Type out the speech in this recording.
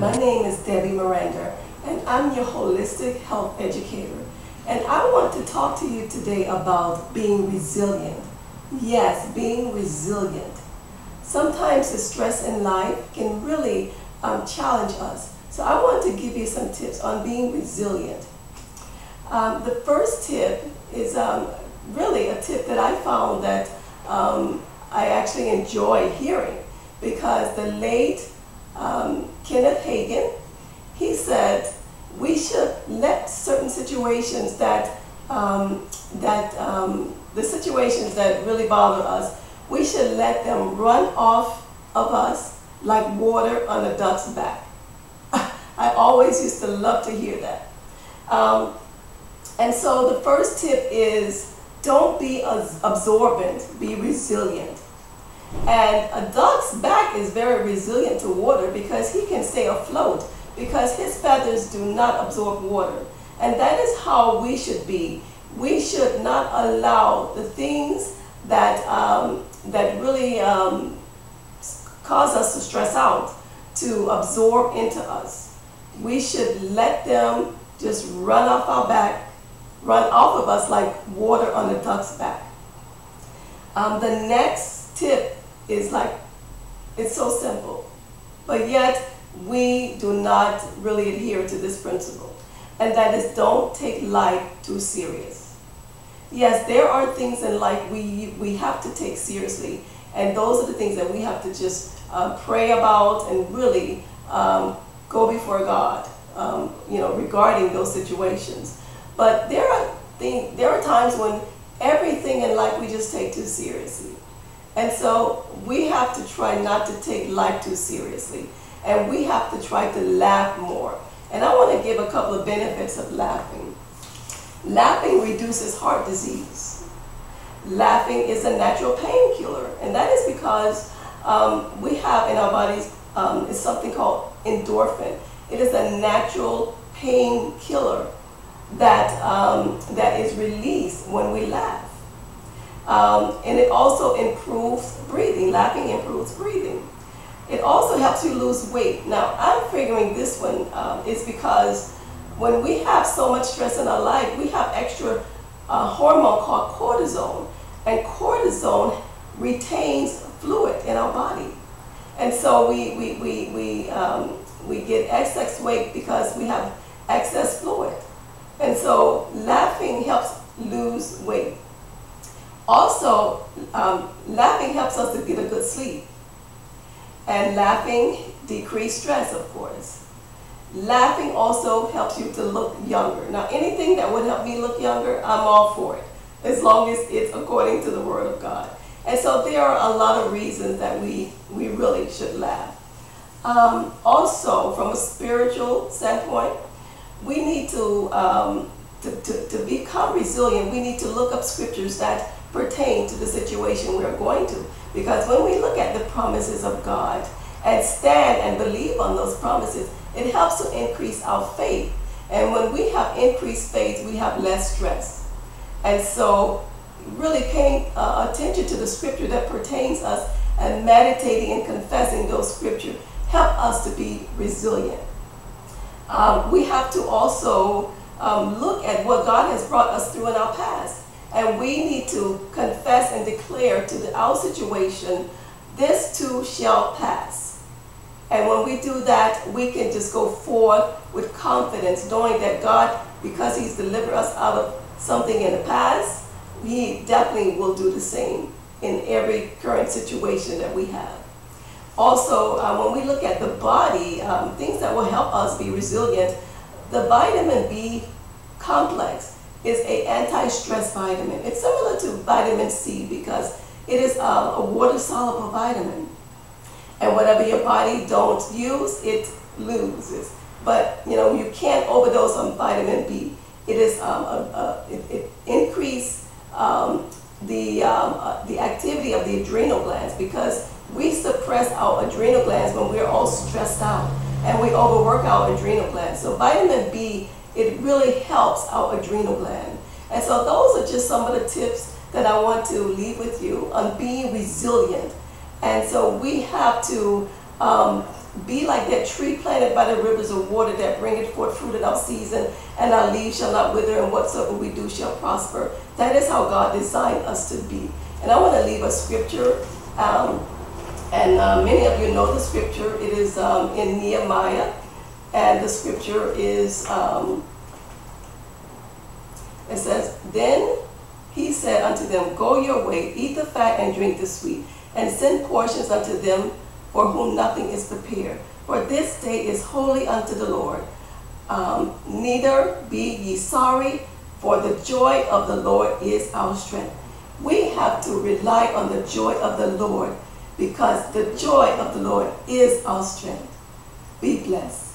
Debbie Mirander, and I'm your holistic health educator. And I want to talk to you today about being resilient. Yes, being resilient. Sometimes the stress in life can really um, challenge us. So I want to give you some tips on being resilient. Um, the first tip is um, really a tip that I found that um, I actually enjoy hearing because the late um, Kenneth Hagin, he said we should let certain situations that um, that um, the situations that really bother us, we should let them run off of us like water on a duck's back. I always used to love to hear that. Um, and so the first tip is don't be absorbent, be resilient. And a duck's back is very resilient to water because he can stay afloat because his feathers do not absorb water. And that is how we should be. We should not allow the things that, um, that really um, cause us to stress out to absorb into us. We should let them just run off our back, run off of us like water on a duck's back. Um, the next tip is like, it's so simple, but yet we do not really adhere to this principle. And that is don't take life too serious. Yes, there are things in life we, we have to take seriously. And those are the things that we have to just uh, pray about and really um, go before God, um, you know, regarding those situations. But there are, things, there are times when everything in life we just take too seriously. And so we have to try not to take life too seriously. And we have to try to laugh more. And I want to give a couple of benefits of laughing. Laughing reduces heart disease. Laughing is a natural painkiller. And that is because um, we have in our bodies um, is something called endorphin. It is a natural painkiller that, um, that is released when we laugh. Um, and it also improves breathing. Laughing improves breathing. It also helps you lose weight. Now, I'm figuring this one um, is because when we have so much stress in our life, we have extra uh, hormone called cortisol. And cortisol retains fluid in our body. And so we, we, we, we, um, we get excess weight because we have excess fluid. And so laughing helps lose weight. Also, um, laughing helps us to get a good sleep. And laughing decreases stress, of course. Laughing also helps you to look younger. Now, anything that would help me look younger, I'm all for it, as long as it's according to the Word of God. And so there are a lot of reasons that we, we really should laugh. Um, also, from a spiritual standpoint, we need to, um, to, to, to become resilient, we need to look up scriptures that pertain to the situation we're going to. Because when we look at the promises of God and stand and believe on those promises, it helps to increase our faith. And when we have increased faith, we have less stress. And so really paying uh, attention to the scripture that pertains us and meditating and confessing those scriptures help us to be resilient. Um, we have to also um, look at what God has brought us through in our past. And we need to confess and declare to the, our situation, this too shall pass. And when we do that, we can just go forth with confidence, knowing that God, because He's delivered us out of something in the past, He definitely will do the same in every current situation that we have. Also, uh, when we look at the body, um, things that will help us be resilient, the vitamin B complex is a anti-stress vitamin. It's similar to vitamin C because it is um, a water-soluble vitamin. And whatever your body don't use, it loses. But you know you can't overdose on vitamin B. It is um, a, a, it, it increase um, the um, uh, the activity of the adrenal glands because we suppress our adrenal glands when we're all stressed out and we overwork our adrenal glands. So vitamin B it really helps our adrenal gland. And so those are just some of the tips that I want to leave with you on being resilient. And so we have to um, be like that tree planted by the rivers of water that bringeth forth fruit in our season, and our leaves shall not wither, and whatsoever we do shall prosper. That is how God designed us to be. And I want to leave a scripture, um, uh, many of you know the scripture. It is um, in Nehemiah, and the scripture is, um, it says, Then he said unto them, Go your way, eat the fat and drink the sweet, and send portions unto them for whom nothing is prepared. For this day is holy unto the Lord. Um, neither be ye sorry, for the joy of the Lord is our strength. We have to rely on the joy of the Lord because the joy of the Lord is our strength. Be blessed.